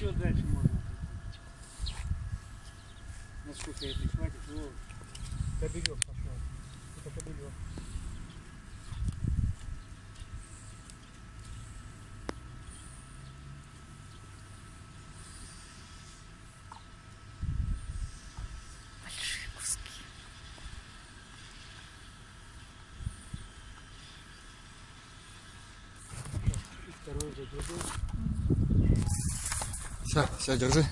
Еще дальше можно. Насколько это хватит? Вот. Кобелек пошел. Это кобелек. Большие куски. И второй за другой. Все, все, держи.